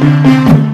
Yeah,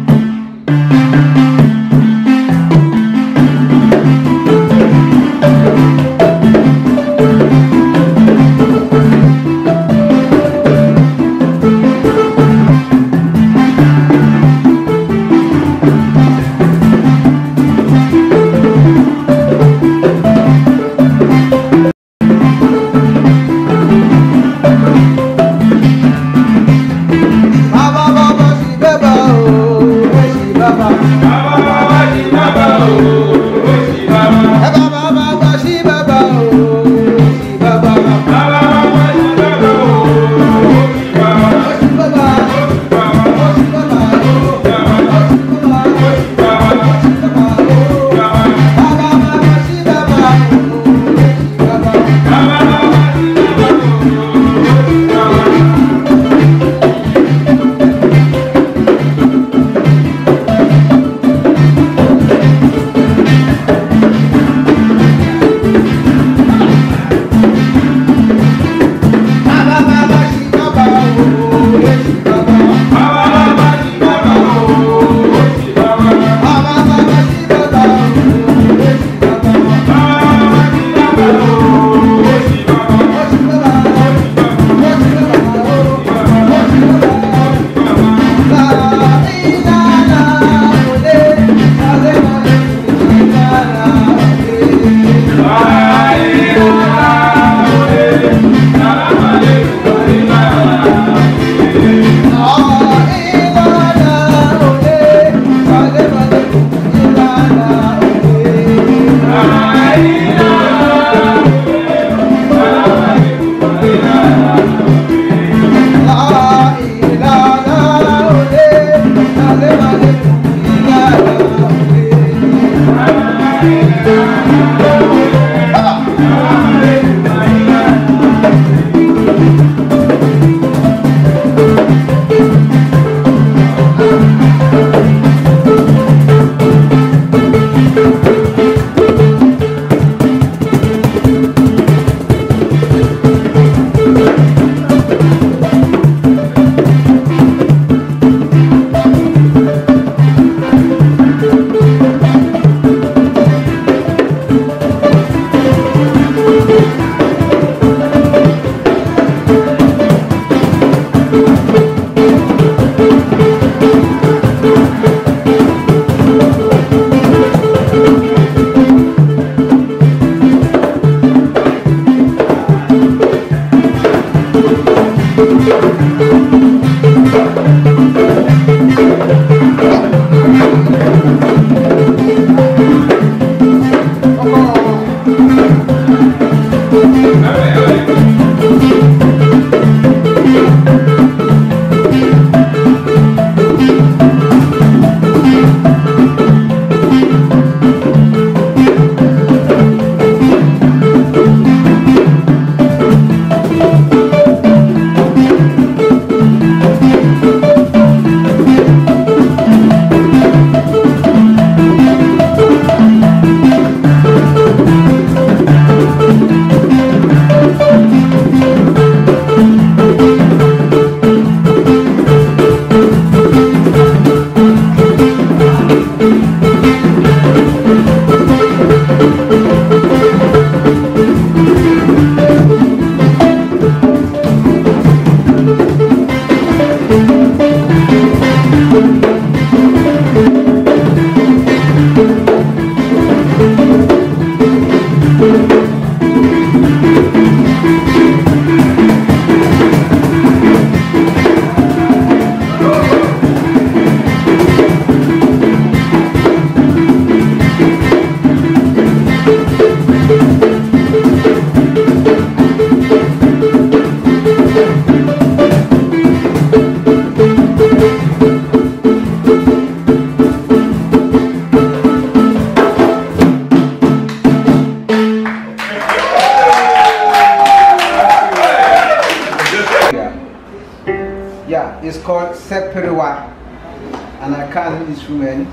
and I can't these women,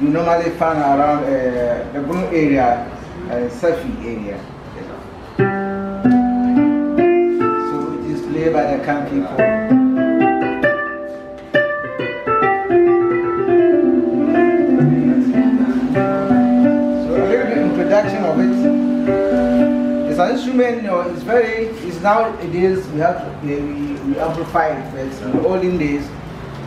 you normally find around uh, the Bruno area, uh, surfing area. So it is played by the camp people. introduction of it. It's an instrument, you know, it's very, it's nowadays we have, we, we amplify it, but in the olden days,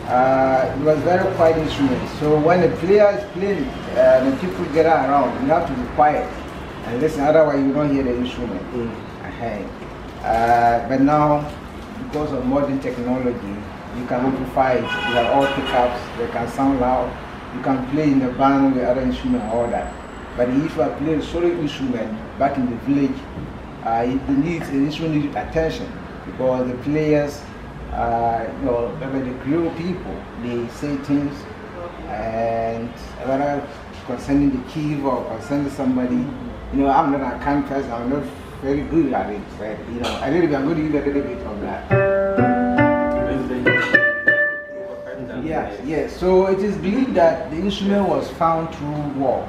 uh, it was very quiet instrument. So when the player is playing uh, and the people get around, you have to be quiet and listen, otherwise you don't hear the instrument. Mm. Uh, but now, because of modern technology, you can amplify it. You have all pickups, they can sound loud. You can play in the band with other instruments, all that. But if you are playing a solo instrument back in the village, uh, it needs, the instrument needs attention because the players, uh, you know, the Creole people, they say things and whether concerning the key or concerning somebody, you know, I'm not a kind I'm not very good at it, but you know, a little bit, I'm going to give a little bit of that. Yes, yes. So it is believed that the instrument was found through war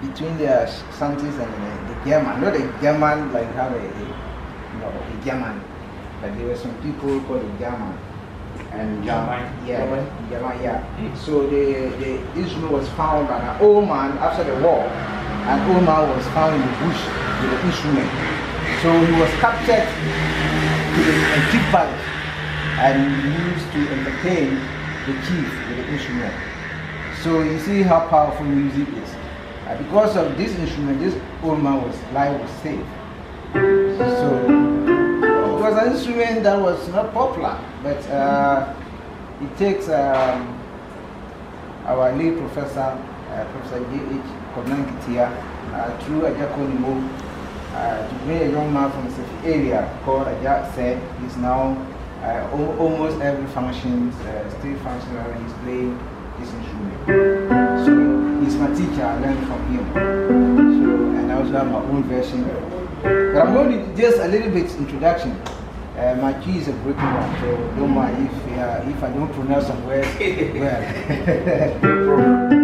between the scientists and the, the German. Not a German like have a, a, you know, a German, but there were some people called the German. And German. Yeah, yeah. So the, the instrument was found by an old man after the war. An old man was found in the bush with the instrument. So he was captured to the Chief Palace and used to entertain the chief with the instrument. So you see how powerful music is. Uh, because of this instrument, this old man was life was saved. So was an instrument that was not popular, but uh, it takes um, our late professor, uh, Professor J.H. Kwabena Nketia, uh, through Ajakonimo, uh, to bring a young man from the area called Ajak said he's now uh, almost every function, uh, still functional, he's playing this instrument. So he's my teacher, I learned from him. So, and I also have my own version. But I'm going to just a little bit introduction. Uh, my key is a broken one, so don't mind if, uh, if I don't pronounce some words well.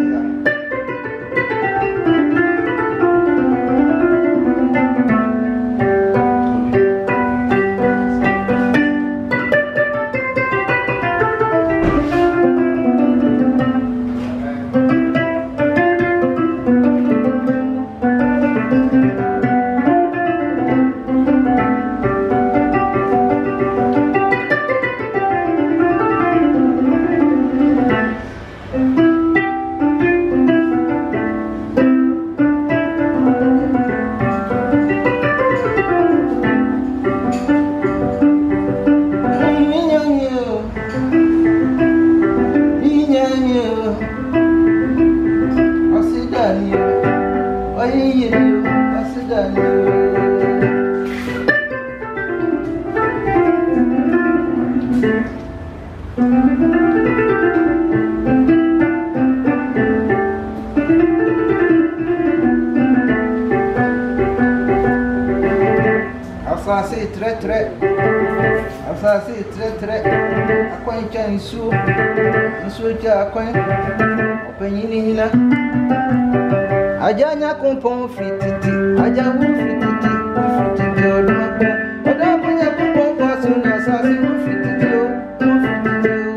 pɔn fititi ajá wú fititi wú fititi ọdún pẹ ọdún ọdún yẹ kó pọn pọ so na sase wú fititi o wú fititi o.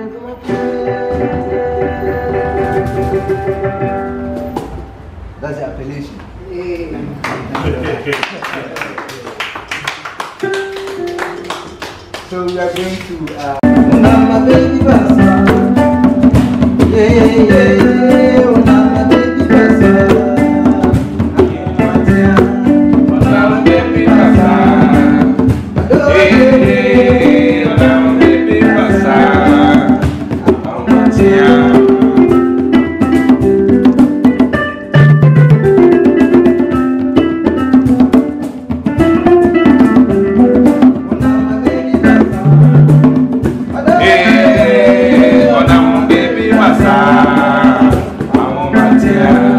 That's the appellation. So we are going to. Uh... Mama baby, yeah, yeah, yeah. Yeah.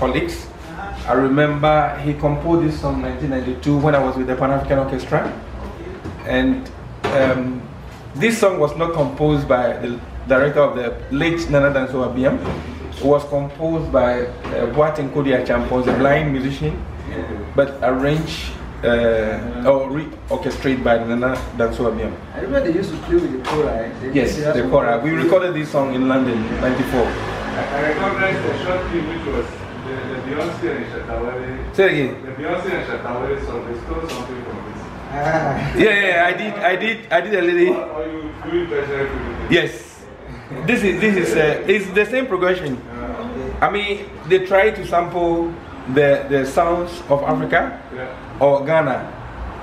Colleagues. I remember he composed this song in 1992 when I was with the Pan African Orchestra. And um, this song was not composed by the director of the late Nana Danso Abiam. It was composed by uh, Boatin Kodia Champons, a blind musician, but arranged uh, or re-orchestrated by Nana Danso Abiam. I remember they used to play with the choir. They Yes, used to have the some- Kora. We recorded this song in London, 94. I recognize the short clip which was the, the Beyonce and Shatta Wale. Say it again. The Beyonce and Shatta Wale song, they stole something from this. Ah. Yeah, yeah, I did, I did, I did a little. Or, or you do it. Yes, this is this is uh, it's the same progression. I mean, they try to sample the the sounds of Africa Yeah. or Ghana,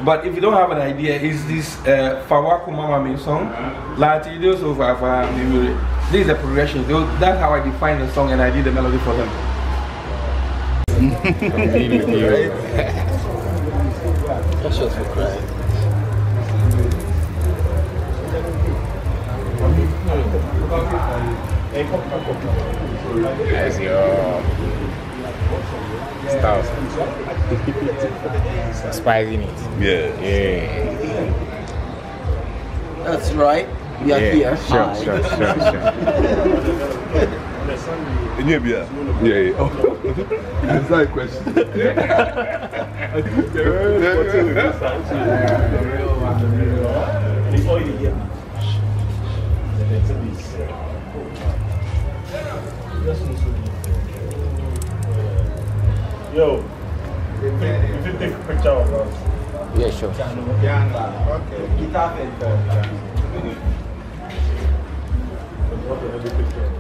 but if you don't have an idea, is this uh, Fawaku Mama Me song. Lati do so fa fa mi mi. This is the progression. That's how I define the song, and I did the melody for them. For crying. That's your style. Spicy meat. Yeah. Yeah. That's right. We are yeah. here. Sure, sure, sure, sure. Yeah. Yeah, yeah. Oh. That's not a question. Yo, if you take a picture of us. Yeah, sure. Okay. Guitar and, What the hell is the picture?